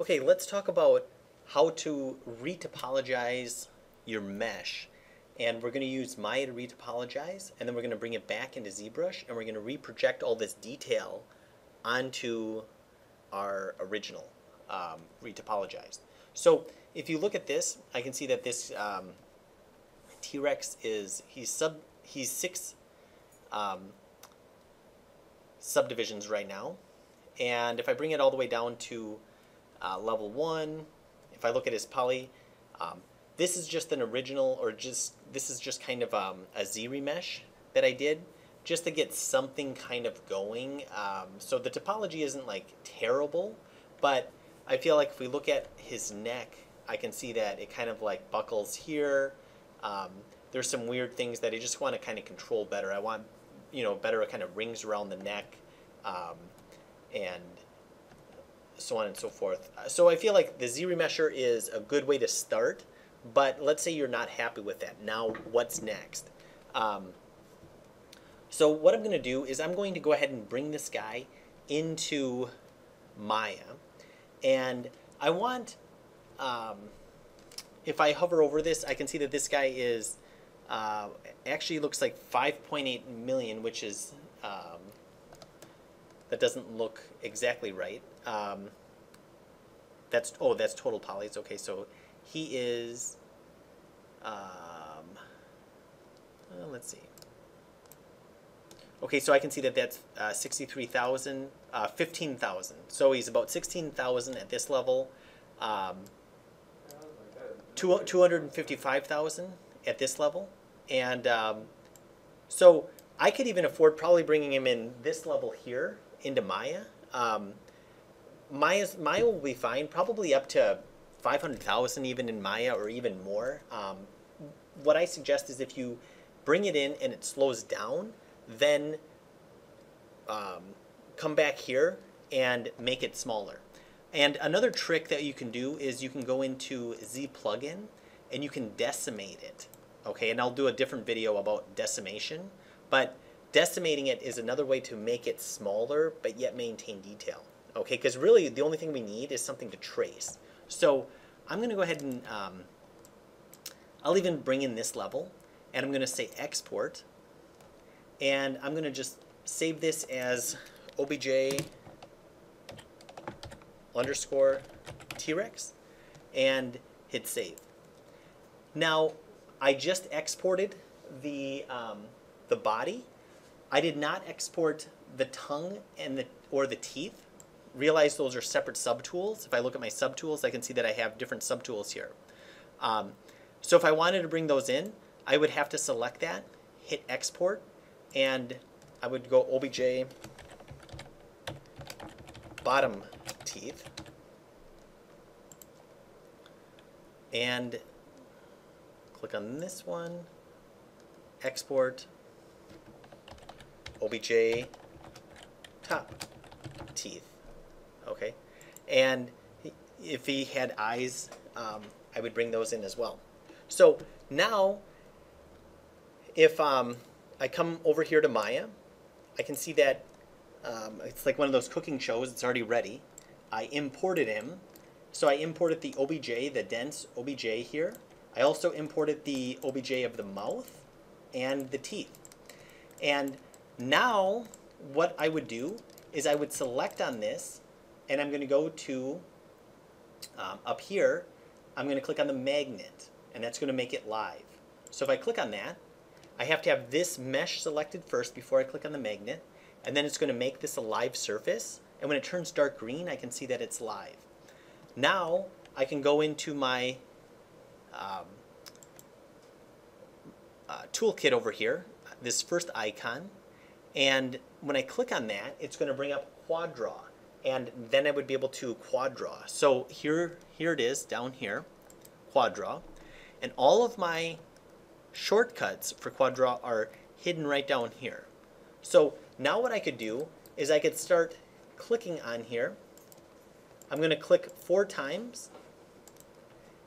Okay, let's talk about how to retopologize your mesh. And we're going to use Maya to retopologize, and then we're going to bring it back into ZBrush, and we're going to reproject all this detail onto our original um, retopologized. So if you look at this, I can see that this um, T-Rex is, he's sub, he's six um, subdivisions right now. And if I bring it all the way down to uh, level one, if I look at his poly, um, this is just an original, or just this is just kind of um, a Z remesh that I did, just to get something kind of going. Um, so the topology isn't like terrible, but I feel like if we look at his neck, I can see that it kind of like buckles here. Um, there's some weird things that I just want to kind of control better. I want, you know, better kind of rings around the neck, um, and so on and so forth. So I feel like the ZRemesher is a good way to start, but let's say you're not happy with that. Now what's next? Um, so what I'm going to do is I'm going to go ahead and bring this guy into Maya, and I want, um, if I hover over this, I can see that this guy is, uh, actually looks like 5.8 million, which is, um, that doesn't look exactly right. Um, that's, oh, that's total polys. Okay, so he is, um, well, let's see. Okay, so I can see that that's uh, 63,000, uh, 15,000. So he's about 16,000 at this level. Um, two, 255,000 at this level. And um, so I could even afford probably bringing him in this level here into Maya. Um, Maya's, Maya will be fine, probably up to 500,000 even in Maya or even more. Um, what I suggest is if you bring it in and it slows down, then um, come back here and make it smaller. And another trick that you can do is you can go into Z plugin and you can decimate it. Okay, and I'll do a different video about decimation, but decimating it is another way to make it smaller but yet maintain detail. Okay, because really the only thing we need is something to trace. So I'm going to go ahead and um, I'll even bring in this level and I'm going to say export and I'm going to just save this as obj underscore T-Rex and hit save. Now I just exported the um, the body. I did not export the tongue and the or the teeth. Realize those are separate subtools. If I look at my subtools, I can see that I have different subtools here. Um, so if I wanted to bring those in, I would have to select that, hit export, and I would go obj bottom teeth and click on this one, export obj top teeth. Okay, and if he had eyes, um, I would bring those in as well. So now, if um, I come over here to Maya, I can see that um, it's like one of those cooking shows, it's already ready. I imported him. So I imported the OBJ, the dense OBJ here. I also imported the OBJ of the mouth and the teeth. And now what I would do is I would select on this and I'm going to go to um, up here, I'm going to click on the magnet and that's going to make it live. So if I click on that, I have to have this mesh selected first before I click on the magnet, and then it's going to make this a live surface. And when it turns dark green, I can see that it's live. Now I can go into my um, uh, toolkit over here, this first icon, and when I click on that, it's going to bring up quad draw, and then I would be able to quad draw. So here, here it is down here, quad draw, and all of my shortcuts for QuadDraw are hidden right down here. So now what I could do is I could start clicking on here. I'm going to click four times.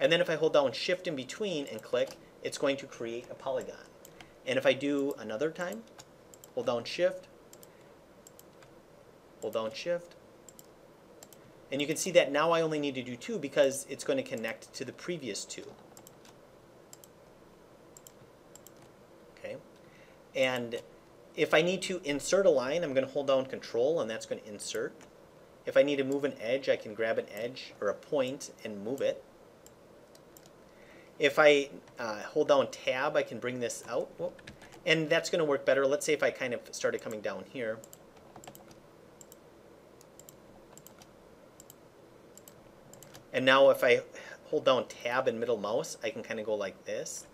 And then if I hold down shift in between and click, it's going to create a polygon. And if I do another time, hold down shift, hold down shift, And you can see that now I only need to do two because it's going to connect to the previous two. Okay. And if I need to insert a line, I'm going to hold down control and that's going to insert. If I need to move an edge, I can grab an edge or a point and move it. If I uh, hold down tab, I can bring this out. Whoop. And that's going to work better. Let's say if I kind of started coming down here. And now if I hold down tab and middle mouse, I can kind of go like this.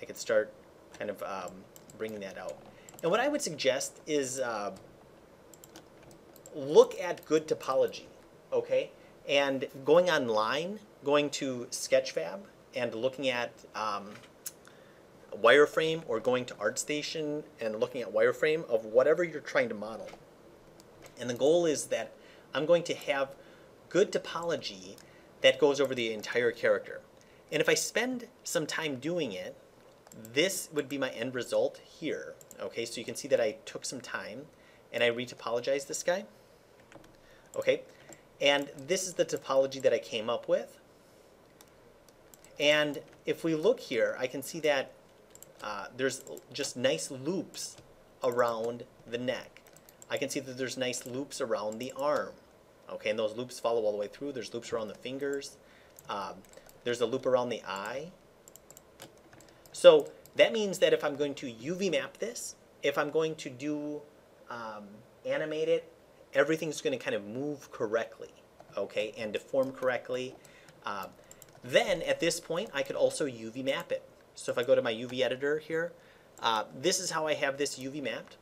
I could start kind of um, bringing that out. And what I would suggest is uh, look at good topology, okay? And going online, going to Sketchfab and looking at um, wireframe or going to ArtStation and looking at wireframe of whatever you're trying to model. And the goal is that I'm going to have good topology that goes over the entire character. And if I spend some time doing it, this would be my end result here. Okay, so you can see that I took some time and I retopologized this guy. Okay, and this is the topology that I came up with. And if we look here, I can see that uh, there's just nice loops around the neck. I can see that there's nice loops around the arm. Okay, and those loops follow all the way through. There's loops around the fingers. Um, there's a loop around the eye. So that means that if I'm going to UV map this, if I'm going to do um, animate it, everything's going to kind of move correctly, okay, and deform correctly. Um, then at this point, I could also UV map it. So if I go to my UV editor here, uh, this is how I have this UV mapped.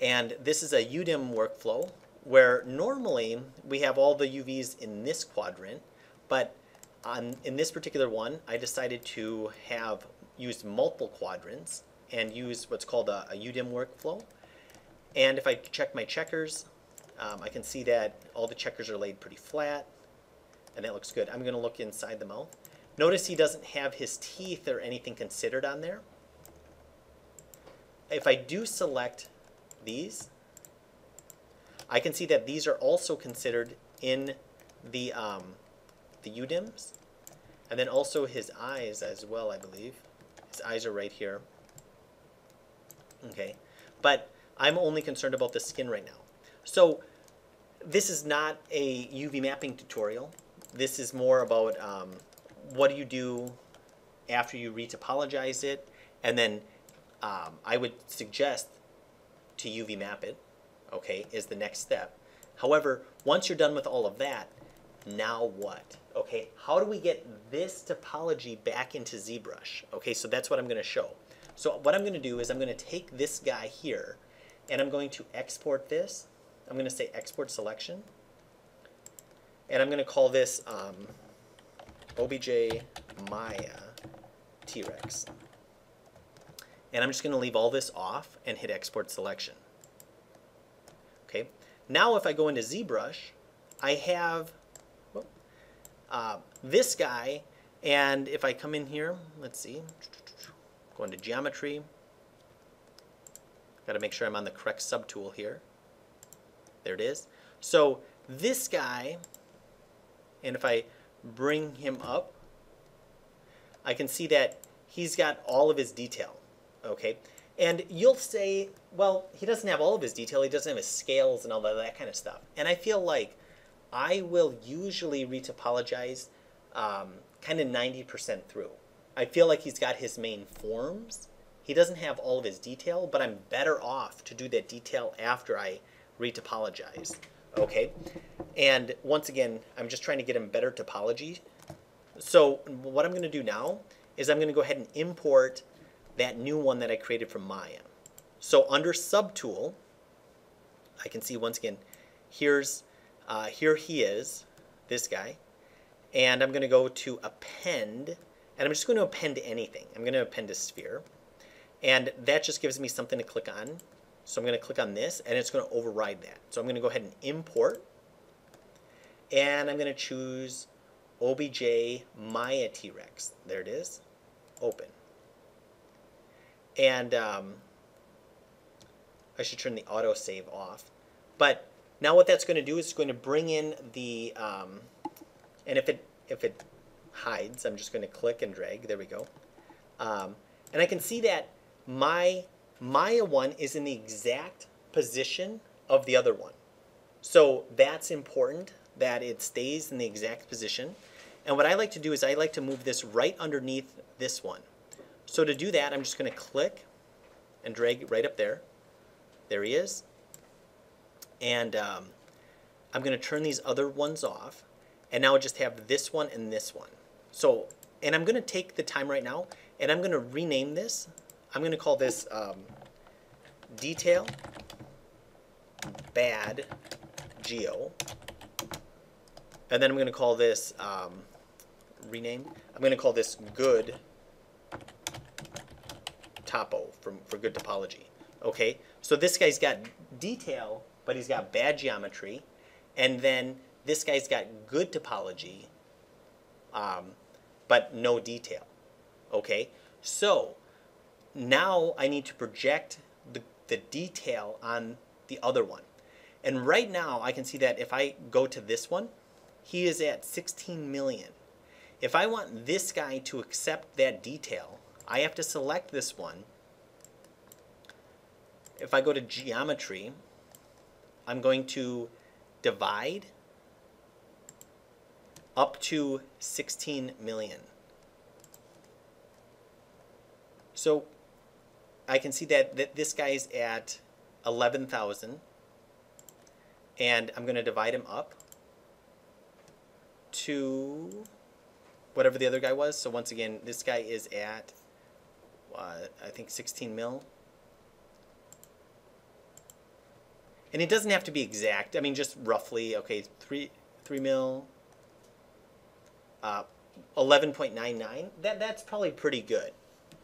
And this is a UDIM workflow where normally we have all the UVs in this quadrant, but on, in this particular one, I decided to have used multiple quadrants and use what's called a, a UDIM workflow. And if I check my checkers, um, I can see that all the checkers are laid pretty flat, and that looks good. I'm going to look inside the mouth. Notice he doesn't have his teeth or anything considered on there. If I do select these, I can see that these are also considered in the, um, the UDIMs. And then also his eyes as well, I believe. His eyes are right here. Okay, but I'm only concerned about the skin right now. So this is not a UV mapping tutorial. This is more about um, what do you do after you retopologize it, and then um, I would suggest to UV map it, okay, is the next step. However, once you're done with all of that, now what? Okay, how do we get this topology back into ZBrush? Okay, so that's what I'm going to show. So what I'm going to do is I'm going to take this guy here and I'm going to export this. I'm going to say export selection. And I'm going to call this um, obj Maya T-Rex. And I'm just going to leave all this off and hit export selection. Okay. Now if I go into ZBrush, I have uh, this guy, and if I come in here, let's see, go into geometry, got to make sure I'm on the correct subtool here. There it is. So this guy, and if I bring him up, I can see that he's got all of his detail, okay? And you'll say, well, he doesn't have all of his detail, he doesn't have his scales and all that, that kind of stuff. And I feel like I will usually retopologize um, kind of 90% through. I feel like he's got his main forms. He doesn't have all of his detail, but I'm better off to do that detail after I retopologize. Okay? And once again, I'm just trying to get him better topology. So what I'm going to do now is I'm going to go ahead and import that new one that I created from Maya. So under Subtool, I can see once again, here's uh, here he is, this guy. And I'm going to go to append, and I'm just going to append anything. I'm going to append a sphere. And that just gives me something to click on. So I'm going to click on this, and it's going to override that. So I'm going to go ahead and import. And I'm going to choose obj Maya T-Rex. There it is. Open. And um, I should turn the autosave off. But Now what that's going to do is it's going to bring in the, um, and if it, if it hides, I'm just going to click and drag, there we go. Um, and I can see that my Maya one is in the exact position of the other one. So that's important that it stays in the exact position. And what I like to do is I like to move this right underneath this one. So to do that, I'm just going to click and drag it right up there. There he is. And um, I'm going to turn these other ones off. And now I just have this one and this one. So, and I'm going to take the time right now and I'm going to rename this. I'm going to call this um, detail bad geo. And then I'm going to call this um, rename. I'm going to call this good topo for, for good topology. Okay, so this guy's got detail, but he's got bad geometry. And then this guy's got good topology, um, but no detail. Okay, so now I need to project the, the detail on the other one. And right now I can see that if I go to this one, he is at 16 million. If I want this guy to accept that detail, I have to select this one. If I go to geometry, I'm going to divide up to 16 million. So I can see that, that this guy's at 11,000 and I'm going to divide him up to whatever the other guy was. So once again, this guy is at, uh, I think 16 mil. And it doesn't have to be exact. I mean, just roughly, okay, 3, 3 mil, uh, 11.99. That, that's probably pretty good.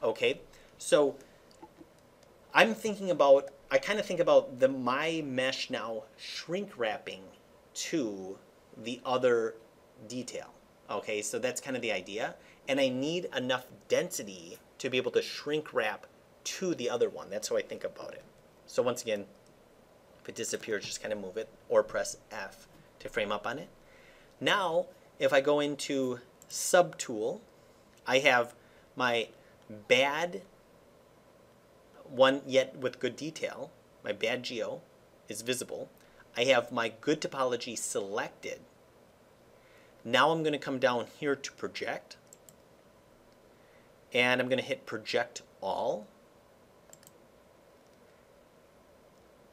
Okay, so I'm thinking about, I kind of think about the my mesh now shrink wrapping to the other detail. Okay, so that's kind of the idea. And I need enough density to be able to shrink wrap to the other one. That's how I think about it. So once again, if it disappears, just kind of move it or press F to frame up on it. Now, if I go into Subtool, I have my bad one yet with good detail, my bad geo is visible. I have my good topology selected. Now I'm going to come down here to project. And I'm going to hit project all.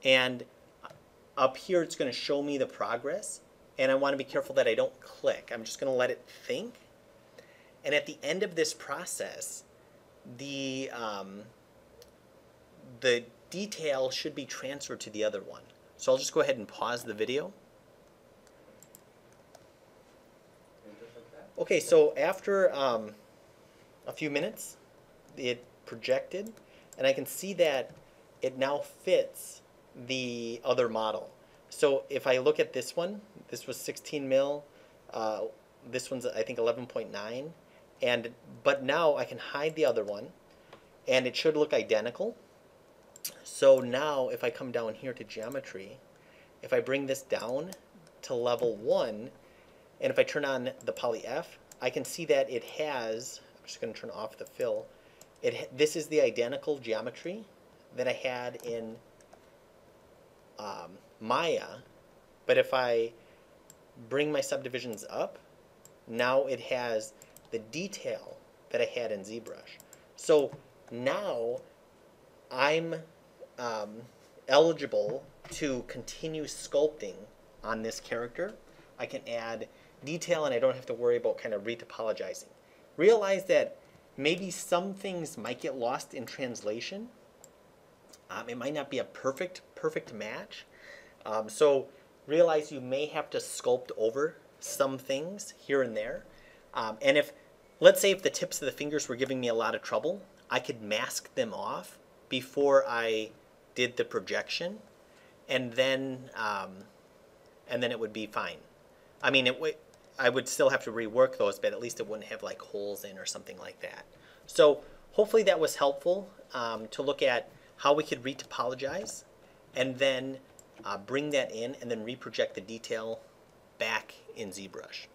And up here it's going to show me the progress. And I want to be careful that I don't click. I'm just going to let it think. And at the end of this process, the um, the detail should be transferred to the other one. So I'll just go ahead and pause the video. Okay, so after um, a few minutes, it projected, and I can see that it now fits the other model. So if I look at this one, this was 16 mil, uh, this one's I think 11.9, and but now I can hide the other one, and it should look identical. So now if I come down here to geometry, if I bring this down to level 1, and if I turn on the poly F, I can see that it has, I'm just going to turn off the fill, it, this is the identical geometry that I had in um, Maya, but if I bring my subdivisions up, now it has the detail that I had in ZBrush. So now I'm um, eligible to continue sculpting on this character. I can add detail and I don't have to worry about kind of retopologizing. Realize that maybe some things might get lost in translation. Um, it might not be a perfect, perfect match. Um, so realize you may have to sculpt over some things here and there. Um, and if, let's say if the tips of the fingers were giving me a lot of trouble, I could mask them off before I did the projection, and then um, and then it would be fine. I mean, it I would still have to rework those, but at least it wouldn't have like holes in or something like that. So hopefully that was helpful um, to look at how we could retopologize, and then uh, bring that in, and then reproject the detail back in ZBrush.